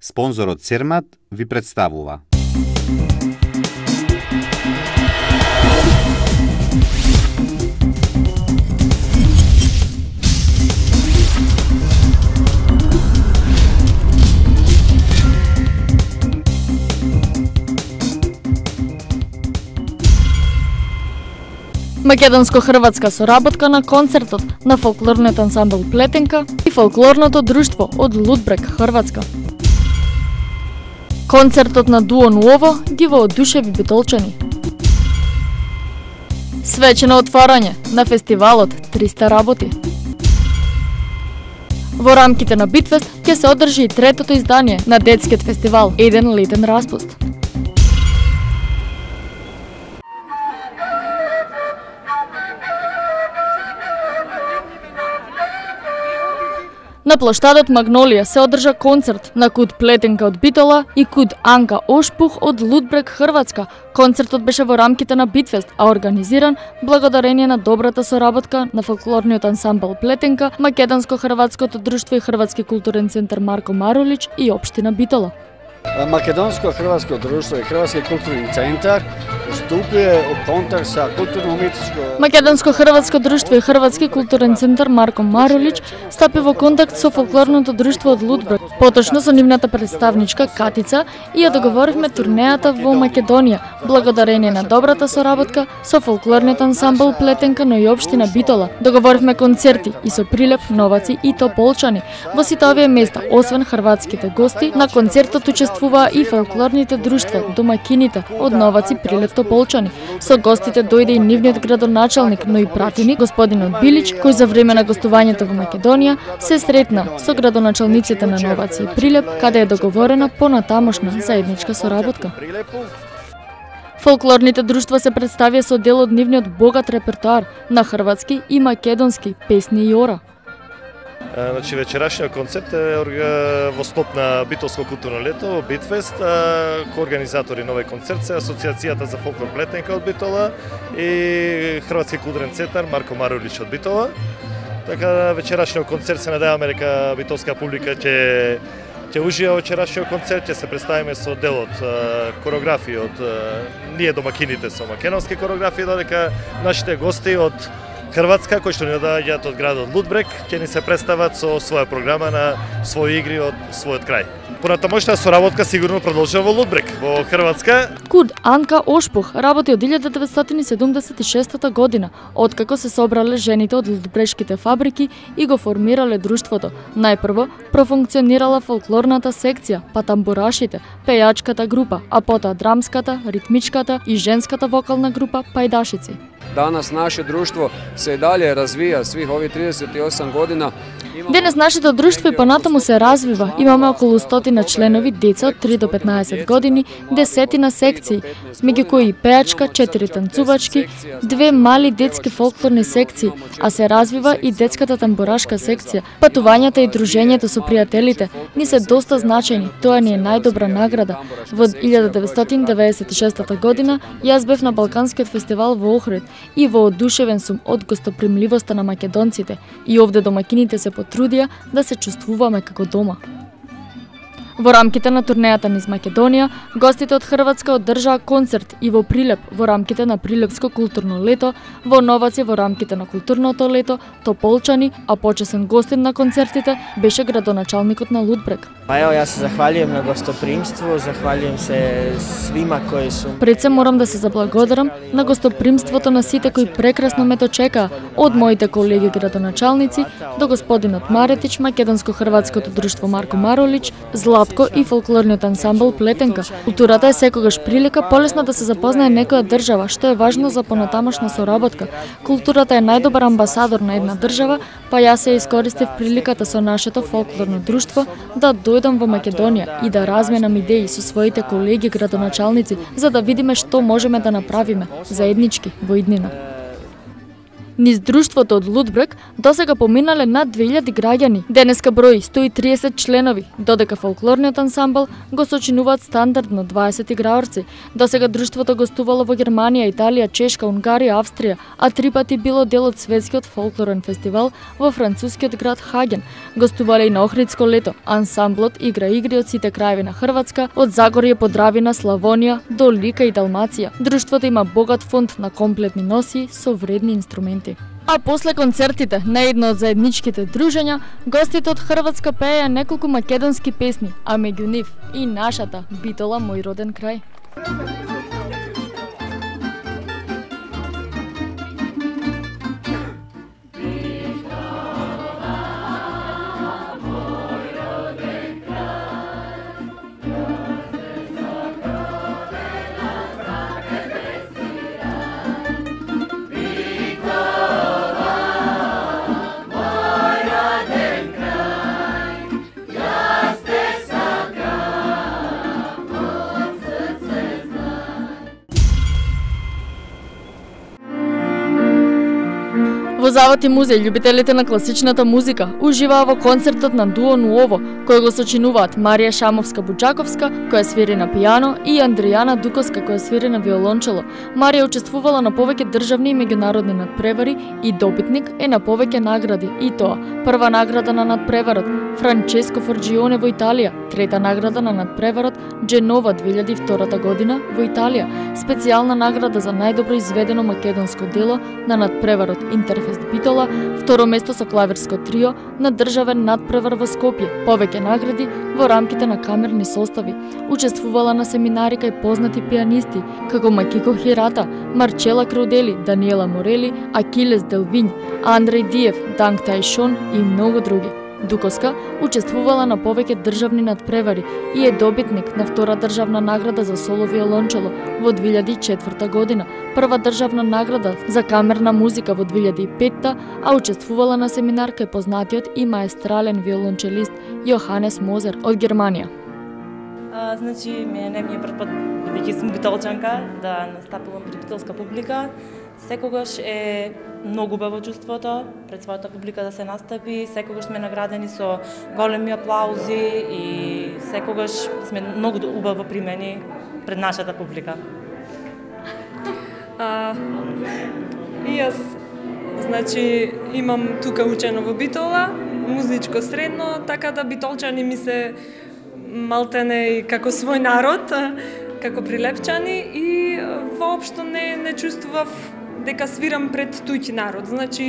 Спонзорот Цермат ви представува. Македонско-хрватска соработка на концертот на фолклорниот ансамбл Плетенка и фолклорното друштво од Лудбрек, Хрватска. Концертот на Дуо Нуово ги воодушеви битолчани. Свечено отварање на фестивалот 300 работи. Во рамките на Битфест ќе се одржи и третото издание на детскиот фестивал Еден летен распуст. На плаштадот Магнолија се одржа концерт на Куд Плетенка од Битола и Куд Анка Ошпух од Лудбрек, Хрватска. Концертот беше во рамките на Битфест, а организиран благодарение на добрата соработка на фолклорниот ансамбл Плетенка, Македонско-хрватското друштво и Хрватски културен центар Марко Марулич и Обштина Битола. Македонско-хрватско друштво и Хрватски културни центар ступија у контакт со културно-уметничко Македонско-хрватско друштво и Хрватски културен центар Марко Марулич стапи во контакт со фолклорното друштво од Лудбрг, поточно со нивната представничка Катица и ја договоривме турнејата во Македонија, благодарение на добрата соработка со фолклорниот ансамбл Плетенка, но и општина Битола. Договоривме концерти и со Прилеп, Новаци и Тополчани. Во сите овие места, освен хрватските гости, на концертот присуствува и фолклорните друштва, домакините одноваци Прилеп, Тополчани. Со гостите дојде и нивниот градоначалник, но и пратени господинот Билич, кој за време на гостувањето во Македонија се сретна со градоначалниците на Новаци и Прилеп, каде е договорена понатамошна заедничка соработка. Фолклорните друштва се представија со дел од нивниот богат репертуар на хрватски и македонски песни и ора. Значи вечерашниот концерт е во стоп на Битолско културно лето, Битфест, ко организатори на овој концерт се Асоциацијата за фолклор Плетенка од Битола и Хрватски културен центар Марко Марулич од Битола. Така вечерашниот концерт се надеваме дека битолска публика ќе ќе ужива во вечерашниот концерт, ќе се представиме со дел од од ние домакините со македонски корографи, додека нашите гости од Хрватска, кои што ни доаѓаат од градот Лудбрек, ќе ни се представат со своја програма на своји игри од својот крај. Понатамошната соработка сигурно продолжува во Лудбрек, во Хрватска. Куд Анка Ошпух работи од 1976 година, откако се собрале жените од лудбрешките фабрики и го формирале друштвото. Најпрво профункционирала фолклорната секција, па тамбурашите, пејачката група, а потоа драмската, ритмичката и женската вокална група Пајдашици. Danas naše društvo se i dalje razvija svih ovih 38 godina. Денес нашето друштво и понатаму се развива. Имаме околу стотина членови деца од 3 до 15 години, десетина секции, меѓу кои и пеачка, четири танцувачки, две мали детски фолклорни секции, а се развива и детската тамбурашка секција. Патувањата и дружењето со пријателите ни се доста значајни. Тоа ни е најдобра награда. Во 1996 година јас бев на Балканскиот фестивал во Охрид и воодушевен сум од гостопримливоста на македонците. И овде домакините се потрудија да се чувствуваме како дома. Во рамките на турнејата низ Македонија, гостите од Хрватска одржаа концерт и во Прилеп во рамките на Прилепско културно лето, во Новаци во рамките на културното лето, Тополчани, а почесен гостин на концертите беше градоначалникот на Лудбрек. Па ево, јас се захвалjujem на гостопримство, захвалjujem се свима кои су... Пред се морам да се заблагодарам на гостопримството на сите кои прекрасно ме дочекаа, од моите колеги градоначалници до господинот Маретич, Македонско-хрватското друштво Марко Маролич, Златко и фолклорниот ансамбл Плетенка. Културата е секогаш прилика полесно да се запознае некоја држава, што е важно за понатамошна соработка. Културата е најдобар амбасадор на една држава, па јас се искористив приликата со нашето фолклорно друштво да дојдам во Македонија и да разменам идеи со своите колеги градоначалници за да видиме што можеме да направиме заеднички во иднина. Низ друштвото од Лудбрг досега поминале над 2000 граѓани. Денеска брои 130 членови, додека фолклорниот ансамбл го сочинуваат стандардно 20 играорци. Досега друштвото гостувало во Германија, Италија, Чешка, Унгарија, Австрија, а три пати било дел од светскиот фолклорен фестивал во францускиот град Хаген. Гостувале и на Охридско лето. Ансамблот игра игри од сите краеви на Хрватска, од Загорје, Подравина, Славонија до Лика и Далмација. Друштвото има богат фонд на комплетни носи со вредни инструменти. А после концертите на едно од заедничките дружења, гостите од Хрватска пееја неколку македонски песни, а меѓу нив и нашата битола Мој роден крај. Во Завод и музеј, љубителите на класичната музика уживаа во концертот на дуо Нуово, кој го сочинуваат Марија Шамовска-Буджаковска, која свири на пијано, и Андријана Дукоска, која свири на виолончело. Марија учествувала на повеќе државни и меѓународни надпревари и добитник е на повеќе награди, и тоа. Прва награда на надпреварот Франческо Форджионе во Италија, трета награда на надпреварот Дженова 2002 година во Италија, специјална награда за најдобро изведено македонско дело на надпреварот Интерфес Фест Битола, второ место со клавирско трио на државен надпревар во Скопје, повеќе награди во рамките на камерни состави. Учествувала на семинари кај познати пианисти, како Макико Хирата, Марчела Крудели, Даниела Морели, Акилес Делвинј, Андреј Диев, Данг Тајшон и многу други. Дукоска учествувала на повеќе државни надпревари и е добитник на втора државна награда за соло лончело во 2004 година, прва државна награда за камерна музика во 2005, а учествувала на семинар кај познатиот и маестрален виолончелист Јоханес Мозер од Германија. А, значи, ми не ми е прв пат, бидејќи сум битолчанка, да настапувам пред битолска публика. Секогаш е многу убаво чувството пред својата публика да се настапи, секогаш сме наградени со големи аплаузи и секогаш сме многу убаво примени пред нашата публика. А, и јас, значи, имам тука учено во Битола, музичко средно, така да битолчани ми се малтене како свој народ, како прилепчани и воопшто не, не чувствував дека свирам пред туѓ народ. Значи,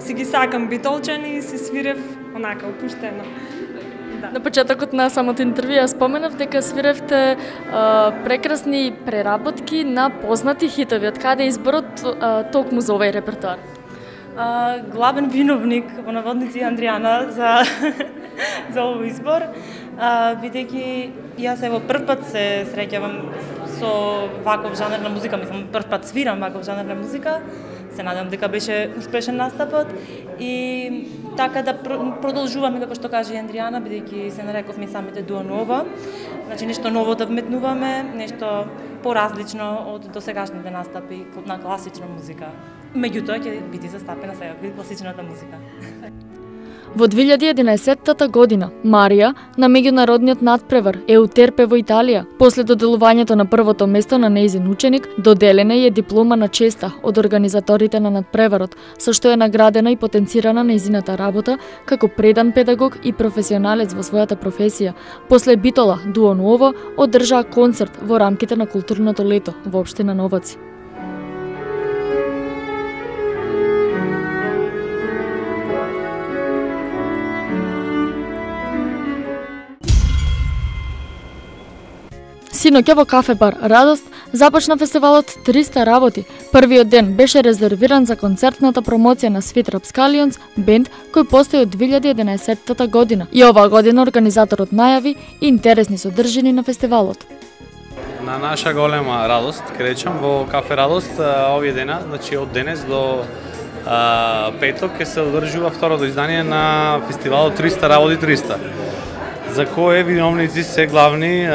си ги сакам битолчани и си свирев онака опуштено. Да. На почетокот на самото интервју споменав дека свиревте а, прекрасни преработки на познати хитови. Од каде изборот а, токму за овој репертоар? А, главен виновник во наводници Андријана за за овој избор, а, бидејќи јас ево прв пат се среќавам со ваков жанр на музика, мислам прв пат свирам ваков жанр на музика. Се надам дека беше успешен настапот и така да продолжуваме како што каже Андријана, бидејќи се нарековме самите до нова. Значи нешто ново да вметнуваме, нешто поразлично од досегашните настапи на класична музика. Меѓутоа ќе биде застапена сега класичната музика. Во 2011 година, Марија на меѓународниот надпревар Еутерпе во Италија, после доделувањето на првото место на нејзин ученик, доделена е диплома на честа од организаторите на надпреварот, со што е наградена и потенцирана нејзината работа како предан педагог и професионалец во својата професија. После Битола, Дуо Ново, одржаа концерт во рамките на културното лето во општина Новаци. Синоќа во кафе бар Радост започна фестивалот 300 работи. Првиот ден беше резервиран за концертната промоција на Свит Рапскалионс, бенд кој постои од 2011 година. И оваа година организаторот најави интересни содржини на фестивалот. На наша голема радост, кречам во кафе Радост овие дена, значи од денес до а, петок ќе се одржува второто издание на фестивалот 300 работи 300 за кое виновници се главни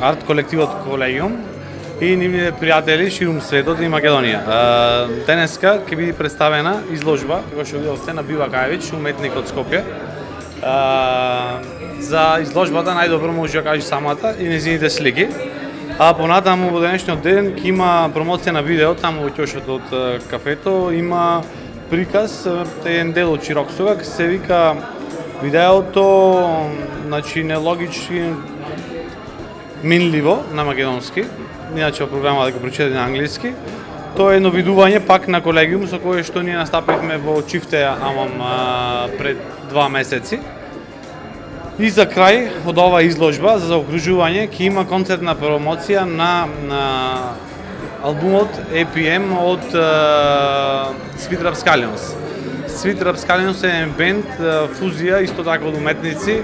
арт колективот Колегиум, и нивните пријатели ширум светот и Македонија. А, денеска ќе биде представена изложба, како што видовте на Бива Кајевич, уметник од Скопје. А, за изложбата најдобро може да кажи самата и незините слики. А понатаму во денешниот ден ќе има промоција на видео таму во ќошот од кафето, има приказ, е, еден дел од Чироксога, се вика видеото, значи нелогички минливо на македонски, иначе програма да го прочете на англиски. Тоа е едно видување пак на колегиум со кое што ние настапивме во Чифте амам а, пред два месеци. И за крај од оваа изложба за заокружување ќе има концертна промоција на, на албумот APM од uh, Sweet Свит Рапскалинус е бенд фузија исто така од уметници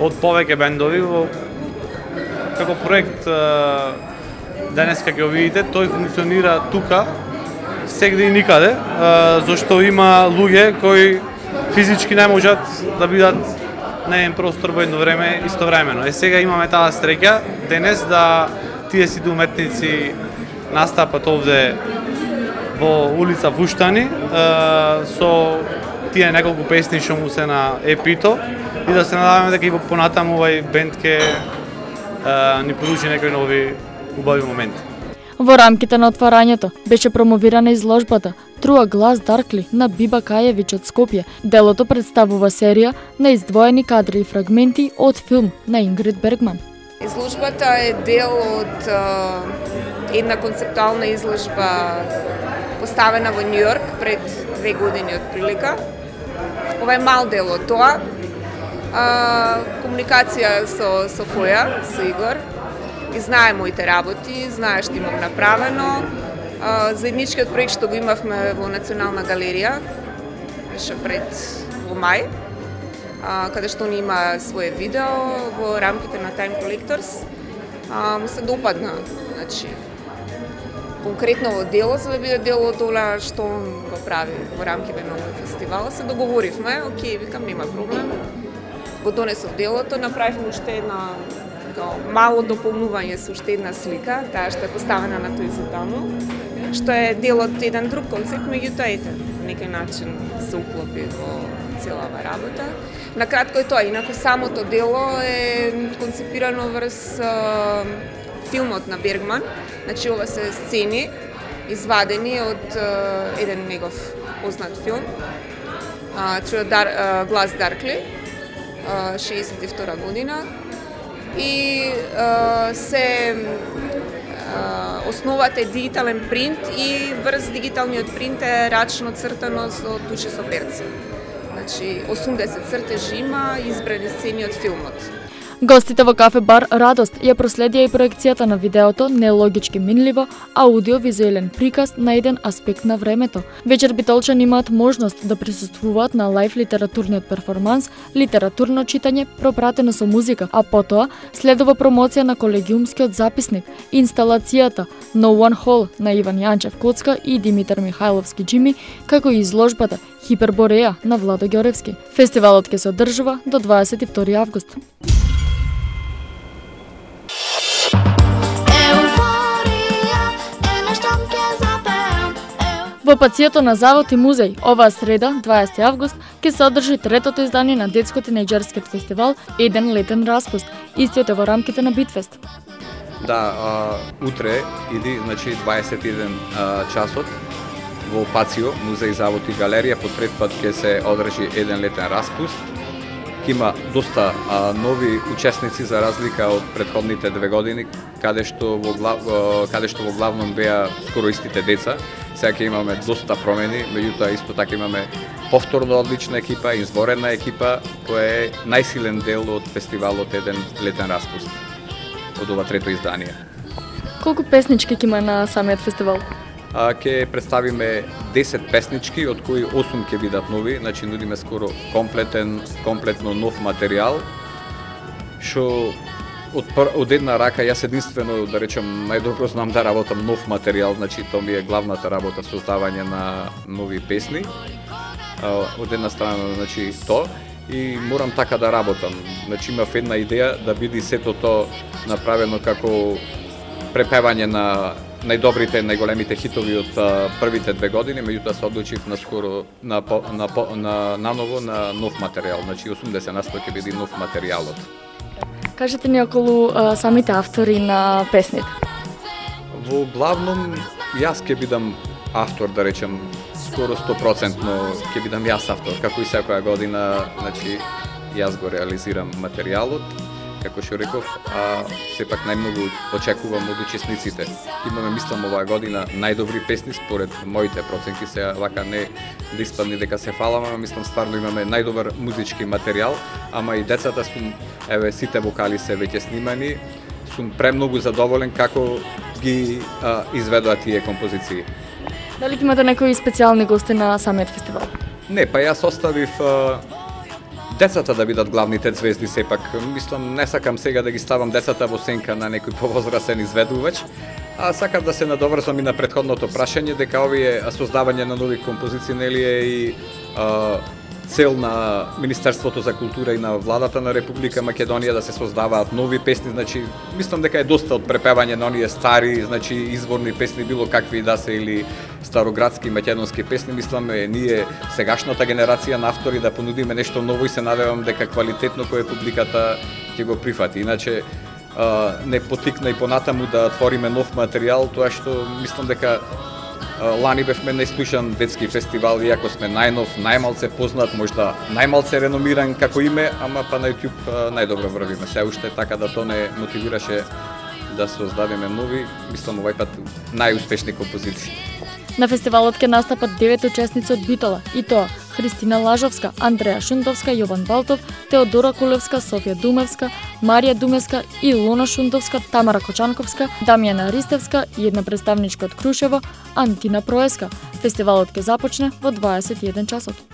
од повеќе бендови во како проект денеска ќе го видите, тој функционира тука сегде и никаде, зашто има луѓе кои физички не можат да бидат на еден простор во едно време истовремено. Е сега имаме таа среќа денес да тие сите уметници настапат овде во улица Вуштани со тие неколку песни што му се на епито и да се надаваме дека и во понатаму овај бенд ке ни поручи некои нови убави моменти. Во рамките на отварањето беше промовирана изложбата Труа глас Даркли на Биба Кајевич од Скопје. Делото представува серија на издвоени кадри и фрагменти од филм на Ингрид Бергман. Изложбата е дел од една концептуална изложба поставена во Нью Йорк пред две години од прилика. Ова е мал дел од тоа. А, комуникација со со Фоја, со Игор. И знае моите работи, знае што имам направено. А, заедничкиот проект што го имавме во Национална галерија беше пред во мај, а, каде што он има свое видео во рамките на Time Collectors. А, му се допадна, значи конкретно во дело за да биде дел од тоа што он го прави во рамките на овој фестивал. Се договоривме, окей, викам нема проблем. Го донесов делото, направивме уште една така, мало дополнување со уште една слика, таа што е поставена на тој зидаму, што е дел од еден друг концепт, меѓутоа ете, некој начин се уклопи во целава работа. На кратко е тоа, инако самото дело е концепирано врз филмот на Бергман. Значи ова се сцени извадени од uh, еден негов познат филм. Uh, True Dar uh, Glass Darkly, uh, 62 година. И uh, се uh, основата е дигитален принт и врз дигиталниот принт е рачно цртано со туче со перце. Значи 80 цртежи има избрани сцени од филмот. Гостите во кафе бар Радост ја проследија и проекцијата на видеото нелогички минливо, аудиовизуелен приказ на еден аспект на времето. Вечер битолчан имаат можност да присуствуваат на лайф литературниот перформанс, литературно читање пропратено со музика, а потоа следува промоција на колегиумскиот записник, инсталацијата No One Hall на Иван Јанчев Коцка и Димитар Михајловски Джими, како и изложбата Хипербореја на Владо Георевски. Фестивалот ќе се одржува до 22 август. Во пацијето на Завод и музеј, оваа среда, 20 август, ќе се одржи третото издание на детско-тинејџерскиот фестивал Еден летен распуст. Истиот е во рамките на Битфест. Да, а, утре иди, значи 21 а, часот во Пацио, музеј, завод и галерија, по трет пат ќе се одржи еден летен распуст. Ке има доста а, нови учесници за разлика од предходните две години, каде што во глав, каде што во главном беа скоро истите деца. Сега ќе имаме доста промени, меѓутоа исто така имаме повторно одлична екипа, изворена екипа, која е најсилен дел од фестивалот еден летен распуст од ова трето издание. Колку песнички ќе има на самиот фестивал? А, ќе представиме 10 песнички, од кои 8 ќе бидат нови, значи нудиме скоро комплетен, комплетно нов материјал, што од, од една рака јас единствено да речем најдобро знам да работам нов материјал, значи тоа ми е главната работа создавање на нови песни. Од една страна значи тоа и морам така да работам. Значи имав една идеја да биде сето тоа направено како препевање на најдобрите, најголемите хитови од а, првите две години, меѓутоа се одлучив на скоро на по, на, по, на ново на нов материјал, значи 80% ќе биде нов материјалот. Кажете ни околу а, самите автори на песните. Во главном јас ќе бидам автор, да речем, скоро 100% ќе бидам јас автор, како и секоја година, значи јас го реализирам материјалот како што реков, а сепак најмногу очекувам од учесниците. Имаме, мислам, оваа година најдобри песни според моите проценки, се вака не да испадне дека се фалам, ама мислам стварно имаме најдобар музички материјал, ама и децата сум, еве, сите вокали се веќе снимани, сум премногу задоволен како ги а, изведоа тие композиции. Дали имате некои специјални гости на самиот фестивал? Не, па јас оставив а, децата да бидат главните звезди сепак. Мислам, не сакам сега да ги ставам децата во сенка на некој повозрасен изведувач, а сакам да се надоврзам и на предходното прашање дека овие создавање на нови композиции нели е и а, цел на Министерството за култура и на владата на Република Македонија да се создаваат нови песни, значи мислам дека е доста од препевање на оние стари, значи изворни песни било какви да се или староградски македонски песни, мислам е ние сегашната генерација на автори да понудиме нешто ново и се надевам дека квалитетно кое публиката ќе го прифати. Иначе не потикна и понатаму да отвориме нов материјал, тоа што мислам дека Лани бевме најслушан детски фестивал, иако сме најнов, најмалце познат, можда најмалце реномиран како име, ама па на YouTube најдобро врвиме. Се уште така да тоа не мотивираше да создадеме нови, мислам овај пат најуспешни композиции. На фестивалот ќе настапат девет учесници од Битола, и тоа Христина Лажовска, Андреја Шунтовска, Јован Балтов, Теодора Кулевска, Софија Думевска, Марија Думевска, Илона Шунтовска, Тамара Кочанковска, Дамјана Ристевска и една представничка од Крушево, Антина Проеска. Фестивалот ќе започне во 21 часот.